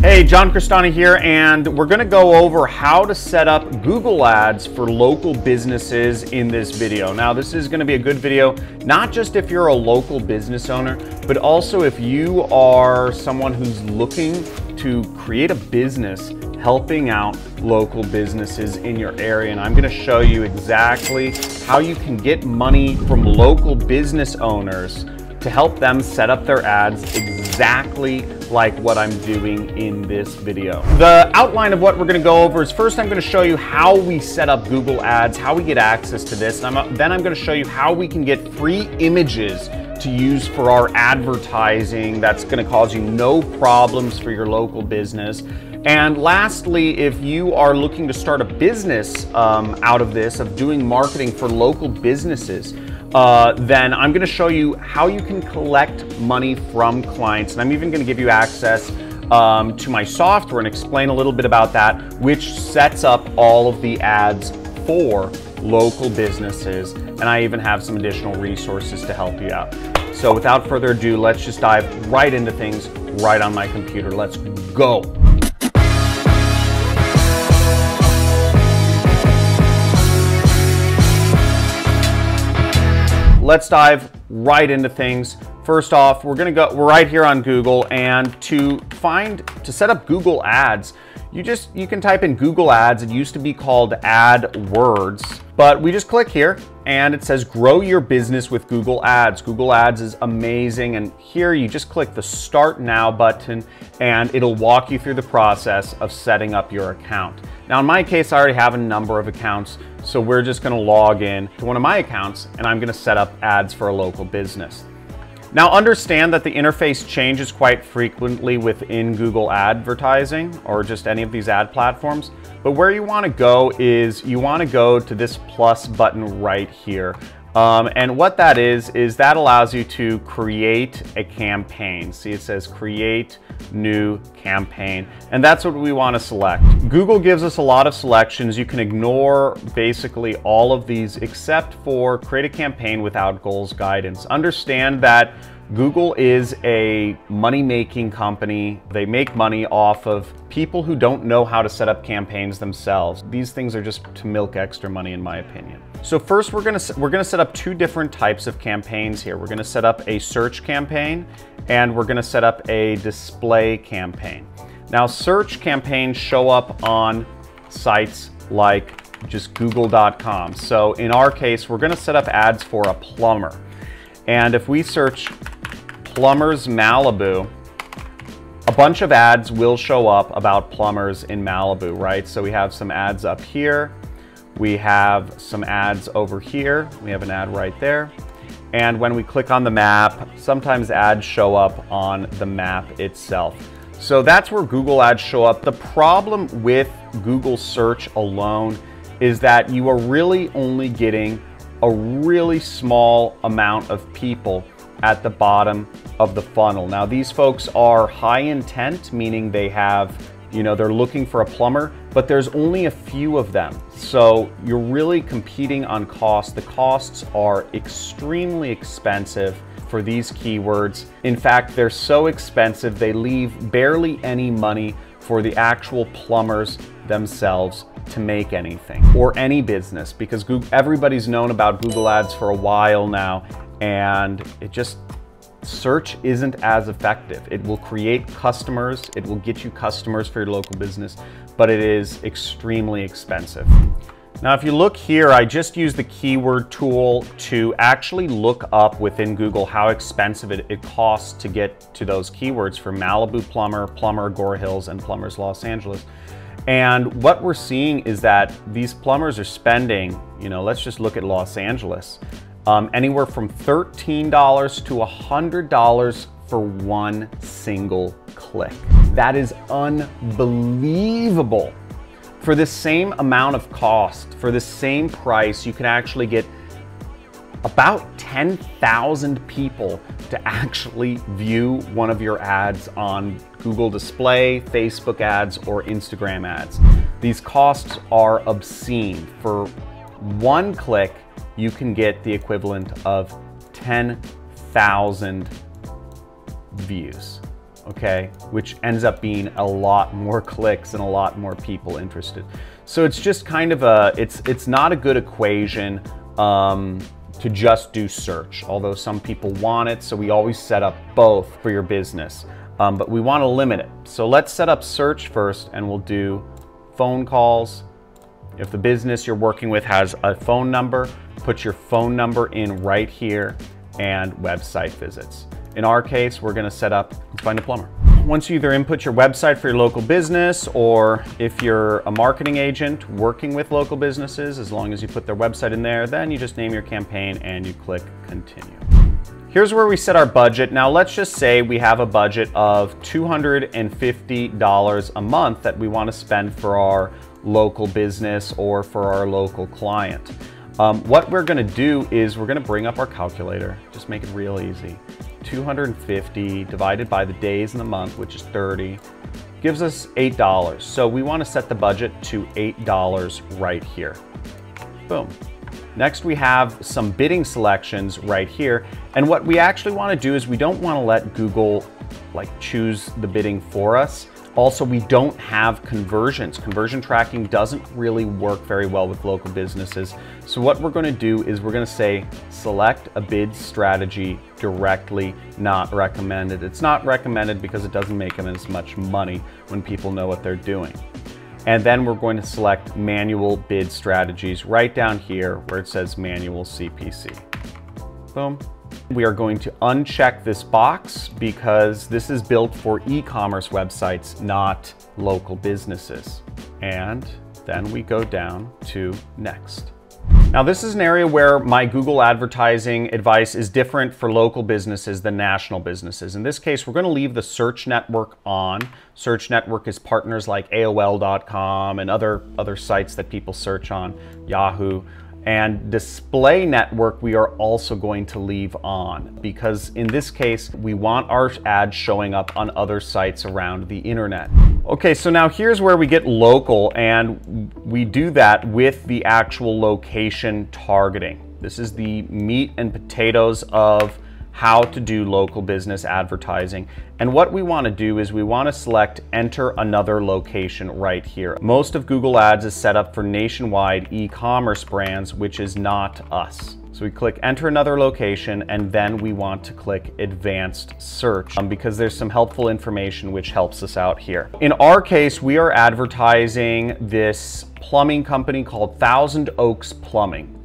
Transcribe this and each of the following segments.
Hey, John Crestani here, and we're gonna go over how to set up Google Ads for local businesses in this video. Now, this is gonna be a good video, not just if you're a local business owner, but also if you are someone who's looking to create a business helping out local businesses in your area. And I'm gonna show you exactly how you can get money from local business owners to help them set up their ads exactly like what I'm doing in this video. The outline of what we're gonna go over is first I'm gonna show you how we set up Google Ads, how we get access to this, and I'm, then I'm gonna show you how we can get free images to use for our advertising that's gonna cause you no problems for your local business. And lastly, if you are looking to start a business um, out of this, of doing marketing for local businesses, uh, then I'm gonna show you how you can collect money from clients. And I'm even gonna give you access um, to my software and explain a little bit about that, which sets up all of the ads for local businesses. And I even have some additional resources to help you out. So without further ado, let's just dive right into things right on my computer. Let's go. Let's dive right into things. First off, we're gonna go, we're right here on Google and to find, to set up Google Ads, you just, you can type in Google Ads. It used to be called AdWords, but we just click here and it says grow your business with Google Ads. Google Ads is amazing. And here you just click the start now button and it'll walk you through the process of setting up your account. Now in my case, I already have a number of accounts, so we're just gonna log in to one of my accounts and I'm gonna set up ads for a local business. Now understand that the interface changes quite frequently within Google advertising or just any of these ad platforms. But where you wanna go is you wanna go to this plus button right here. Um, and what that is, is that allows you to create a campaign. See, it says create new campaign, and that's what we want to select. Google gives us a lot of selections. You can ignore basically all of these except for create a campaign without goals guidance. Understand that Google is a money-making company. They make money off of people who don't know how to set up campaigns themselves. These things are just to milk extra money in my opinion. So first we're gonna, we're gonna set up two different types of campaigns here. We're gonna set up a search campaign and we're gonna set up a display campaign. Now search campaigns show up on sites like just google.com. So in our case, we're gonna set up ads for a plumber. And if we search Plumbers Malibu, a bunch of ads will show up about plumbers in Malibu, right? So we have some ads up here. We have some ads over here. We have an ad right there. And when we click on the map, sometimes ads show up on the map itself. So that's where Google ads show up. The problem with Google search alone is that you are really only getting a really small amount of people at the bottom of the funnel. Now these folks are high intent, meaning they have, you know, they're looking for a plumber, but there's only a few of them. So you're really competing on cost. The costs are extremely expensive for these keywords. In fact, they're so expensive, they leave barely any money for the actual plumbers themselves to make anything or any business because Google, everybody's known about Google Ads for a while now and it just search isn't as effective. It will create customers, it will get you customers for your local business, but it is extremely expensive. Now, if you look here, I just used the keyword tool to actually look up within Google how expensive it, it costs to get to those keywords for Malibu Plumber, Plumber Agoura Hills, and Plumbers Los Angeles. And what we're seeing is that these plumbers are spending, you know, let's just look at Los Angeles um, anywhere from $13 to $100 for one single click. That is unbelievable. For the same amount of cost, for the same price, you can actually get about 10,000 people to actually view one of your ads on Google Display, Facebook ads, or Instagram ads. These costs are obscene. For one click, you can get the equivalent of 10,000 views. Okay, which ends up being a lot more clicks and a lot more people interested. So it's just kind of a, it's, it's not a good equation um, to just do search, although some people want it, so we always set up both for your business. Um, but we want to limit it. So let's set up search first and we'll do phone calls. If the business you're working with has a phone number, put your phone number in right here and website visits. In our case, we're gonna set up Find a Plumber. Once you either input your website for your local business or if you're a marketing agent working with local businesses, as long as you put their website in there, then you just name your campaign and you click continue. Here's where we set our budget. Now let's just say we have a budget of $250 a month that we wanna spend for our local business or for our local client. Um, what we're gonna do is we're gonna bring up our calculator, just make it real easy. 250 divided by the days in the month, which is 30, gives us $8. So we wanna set the budget to $8 right here. Boom. Next, we have some bidding selections right here. And what we actually wanna do is we don't wanna let Google like choose the bidding for us. Also, we don't have conversions. Conversion tracking doesn't really work very well with local businesses. So what we're gonna do is we're gonna say, select a bid strategy directly, not recommended. It's not recommended because it doesn't make them as much money when people know what they're doing. And then we're going to select manual bid strategies right down here where it says manual CPC. Boom. We are going to uncheck this box because this is built for e-commerce websites, not local businesses. And then we go down to next. Now this is an area where my Google advertising advice is different for local businesses than national businesses. In this case, we're gonna leave the search network on. Search network is partners like AOL.com and other, other sites that people search on, Yahoo. And display network we are also going to leave on because in this case, we want our ads showing up on other sites around the internet. Okay, so now here's where we get local and we do that with the actual location targeting. This is the meat and potatoes of how to do local business advertising. And what we wanna do is we wanna select enter another location right here. Most of Google Ads is set up for nationwide e-commerce brands, which is not us. So we click enter another location and then we want to click advanced search um, because there's some helpful information which helps us out here. In our case, we are advertising this plumbing company called Thousand Oaks Plumbing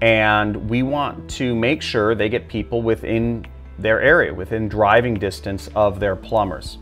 and we want to make sure they get people within their area, within driving distance of their plumbers.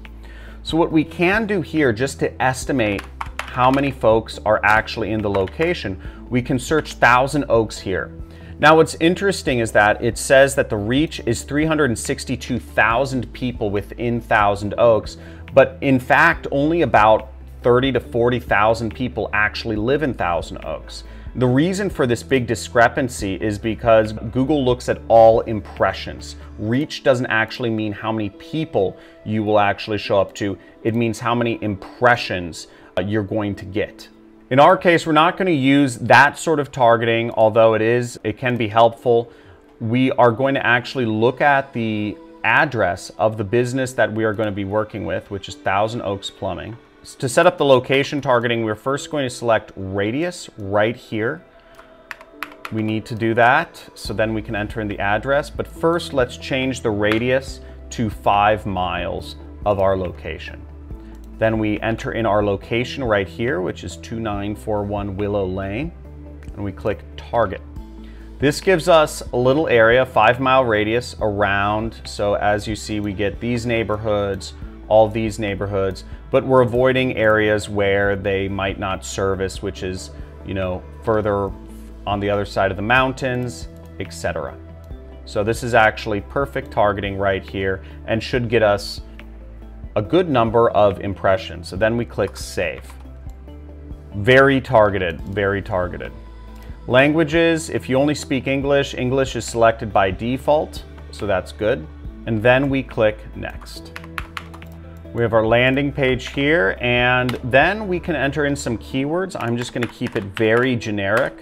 So what we can do here, just to estimate how many folks are actually in the location, we can search Thousand Oaks here. Now what's interesting is that it says that the reach is 362,000 people within Thousand Oaks, but in fact only about 30 to 40,000 people actually live in Thousand Oaks. The reason for this big discrepancy is because Google looks at all impressions. Reach doesn't actually mean how many people you will actually show up to. It means how many impressions uh, you're going to get. In our case, we're not going to use that sort of targeting, although it is, it can be helpful. We are going to actually look at the address of the business that we are going to be working with, which is Thousand Oaks Plumbing. To set up the location targeting, we're first going to select radius right here. We need to do that, so then we can enter in the address. But first, let's change the radius to five miles of our location. Then we enter in our location right here, which is 2941 Willow Lane, and we click target. This gives us a little area, five mile radius around. So as you see, we get these neighborhoods, all these neighborhoods, but we're avoiding areas where they might not service, which is, you know, further on the other side of the mountains, etc. So this is actually perfect targeting right here and should get us a good number of impressions. So then we click save. Very targeted, very targeted. Languages, if you only speak English, English is selected by default, so that's good. And then we click next. We have our landing page here, and then we can enter in some keywords. I'm just gonna keep it very generic.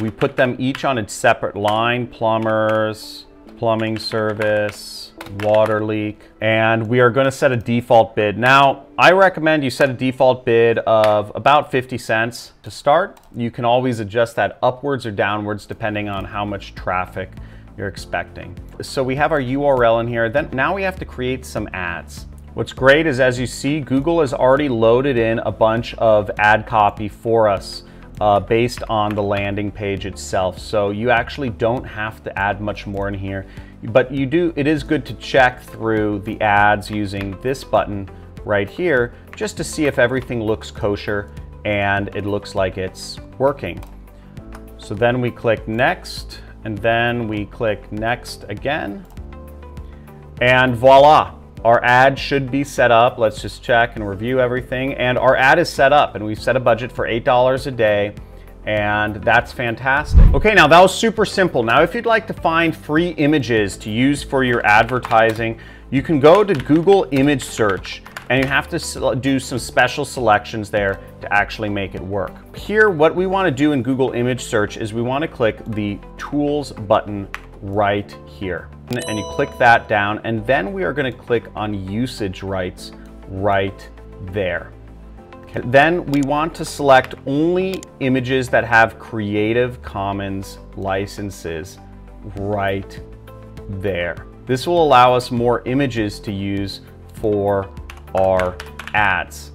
We put them each on a separate line, plumbers, plumbing service, water leak, and we are gonna set a default bid. Now, I recommend you set a default bid of about 50 cents to start. You can always adjust that upwards or downwards depending on how much traffic you're expecting. So we have our URL in here. Then now we have to create some ads. What's great is as you see, Google has already loaded in a bunch of ad copy for us uh, based on the landing page itself. So you actually don't have to add much more in here, but you do, it is good to check through the ads using this button right here, just to see if everything looks kosher and it looks like it's working. So then we click next and then we click next again and voila, our ad should be set up. Let's just check and review everything. And our ad is set up and we've set a budget for $8 a day and that's fantastic. Okay, now that was super simple. Now, if you'd like to find free images to use for your advertising, you can go to Google image search and you have to do some special selections there to actually make it work. Here, what we wanna do in Google image search is we wanna click the tools button right here. And you click that down, and then we are gonna click on usage rights right there. Okay. Then we want to select only images that have Creative Commons licenses right there. This will allow us more images to use for our ads.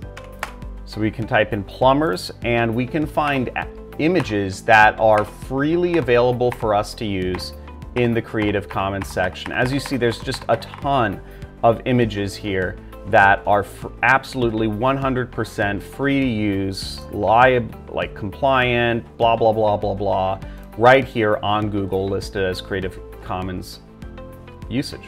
So we can type in plumbers and we can find images that are freely available for us to use in the Creative Commons section. As you see, there's just a ton of images here that are absolutely 100% free to use, like compliant, blah, blah, blah, blah, blah, right here on Google listed as Creative Commons usage.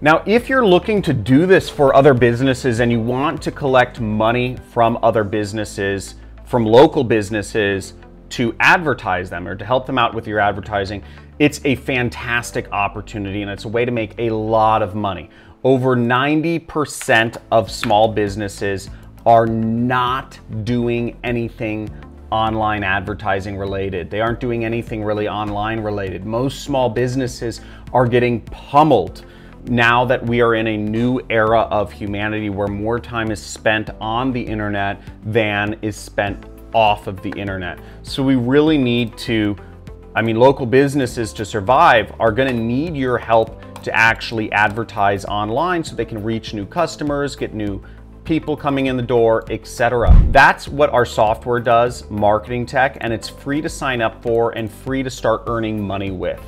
Now, if you're looking to do this for other businesses and you want to collect money from other businesses, from local businesses to advertise them or to help them out with your advertising, it's a fantastic opportunity and it's a way to make a lot of money. Over 90% of small businesses are not doing anything online advertising related. They aren't doing anything really online related. Most small businesses are getting pummeled now that we are in a new era of humanity where more time is spent on the internet than is spent off of the internet. So we really need to I mean, local businesses to survive are gonna need your help to actually advertise online so they can reach new customers, get new people coming in the door, etc. That's what our software does, marketing tech, and it's free to sign up for and free to start earning money with.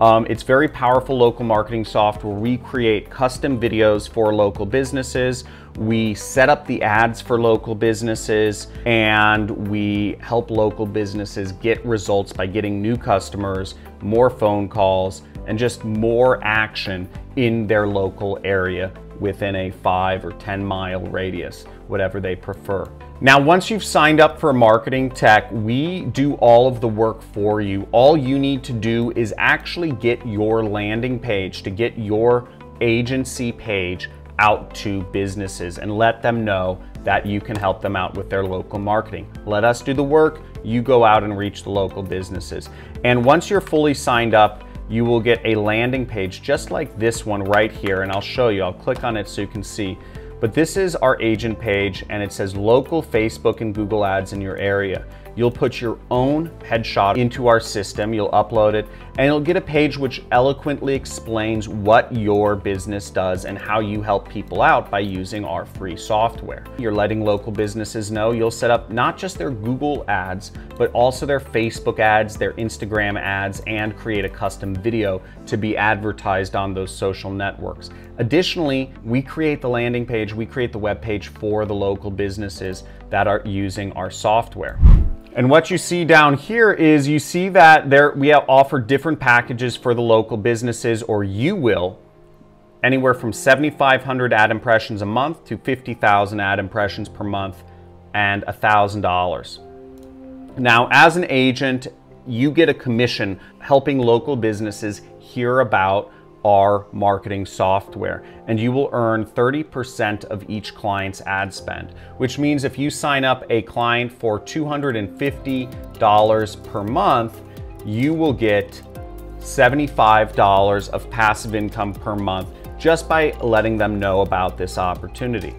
Um, it's very powerful local marketing software. We create custom videos for local businesses. We set up the ads for local businesses and we help local businesses get results by getting new customers, more phone calls, and just more action in their local area within a five or 10 mile radius, whatever they prefer. Now, once you've signed up for marketing tech, we do all of the work for you. All you need to do is actually get your landing page to get your agency page out to businesses and let them know that you can help them out with their local marketing. Let us do the work, you go out and reach the local businesses. And once you're fully signed up, you will get a landing page just like this one right here. And I'll show you, I'll click on it so you can see. But this is our agent page and it says local Facebook and Google ads in your area. You'll put your own headshot into our system, you'll upload it, and you'll get a page which eloquently explains what your business does and how you help people out by using our free software. You're letting local businesses know you'll set up not just their Google ads, but also their Facebook ads, their Instagram ads, and create a custom video to be advertised on those social networks. Additionally, we create the landing page, we create the web page for the local businesses that are using our software. And what you see down here is you see that there we offered different packages for the local businesses, or you will, anywhere from 7,500 ad impressions a month to 50,000 ad impressions per month and $1,000. Now, as an agent, you get a commission helping local businesses hear about our marketing software and you will earn 30% of each client's ad spend, which means if you sign up a client for $250 per month, you will get $75 of passive income per month just by letting them know about this opportunity.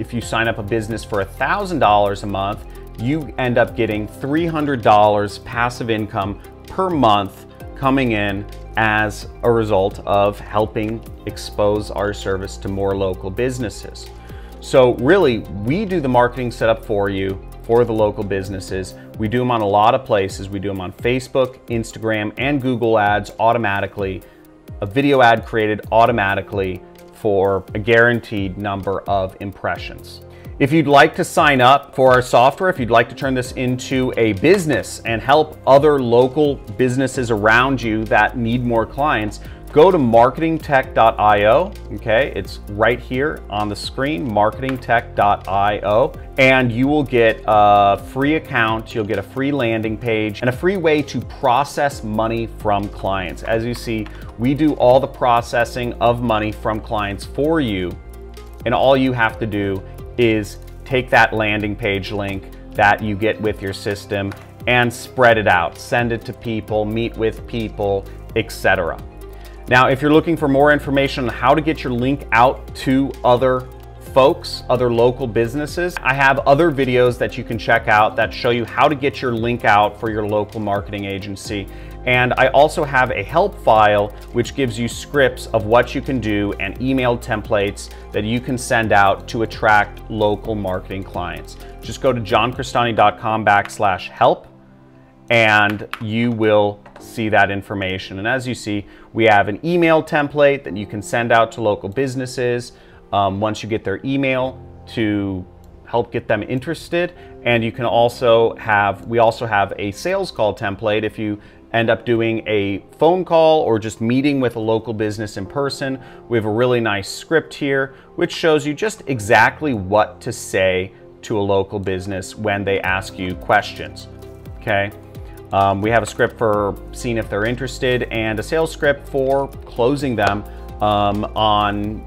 If you sign up a business for $1,000 a month, you end up getting $300 passive income per month coming in as a result of helping expose our service to more local businesses. So really, we do the marketing setup for you for the local businesses. We do them on a lot of places. We do them on Facebook, Instagram, and Google ads automatically. A video ad created automatically for a guaranteed number of impressions. If you'd like to sign up for our software, if you'd like to turn this into a business and help other local businesses around you that need more clients, go to marketingtech.io. Okay, it's right here on the screen, marketingtech.io, and you will get a free account, you'll get a free landing page, and a free way to process money from clients. As you see, we do all the processing of money from clients for you, and all you have to do is take that landing page link that you get with your system and spread it out. Send it to people, meet with people, etc. Now, if you're looking for more information on how to get your link out to other folks, other local businesses, I have other videos that you can check out that show you how to get your link out for your local marketing agency. And I also have a help file which gives you scripts of what you can do and email templates that you can send out to attract local marketing clients. Just go to johncrestani.com backslash help and you will see that information. And as you see, we have an email template that you can send out to local businesses um, once you get their email to help get them interested. And you can also have, we also have a sales call template if you end up doing a phone call or just meeting with a local business in person. We have a really nice script here, which shows you just exactly what to say to a local business when they ask you questions, okay? Um, we have a script for seeing if they're interested and a sales script for closing them um, on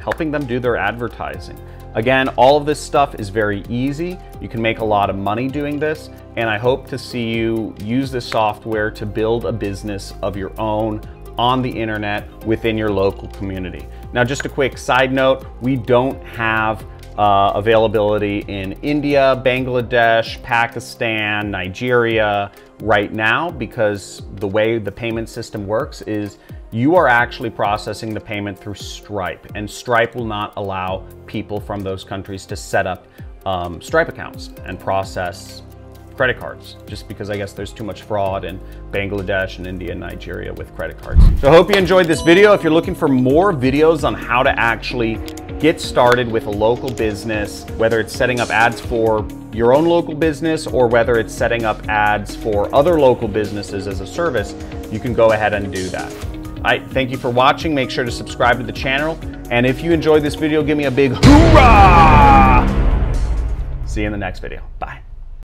helping them do their advertising. Again, all of this stuff is very easy. You can make a lot of money doing this, and I hope to see you use this software to build a business of your own on the internet within your local community. Now, just a quick side note, we don't have uh, availability in India, Bangladesh, Pakistan, Nigeria right now because the way the payment system works is you are actually processing the payment through Stripe and Stripe will not allow people from those countries to set up um, Stripe accounts and process credit cards, just because I guess there's too much fraud in Bangladesh and India and Nigeria with credit cards. So I hope you enjoyed this video. If you're looking for more videos on how to actually get started with a local business, whether it's setting up ads for your own local business or whether it's setting up ads for other local businesses as a service, you can go ahead and do that. All right, thank you for watching. Make sure to subscribe to the channel. And if you enjoyed this video, give me a big hoorah! See you in the next video. Bye.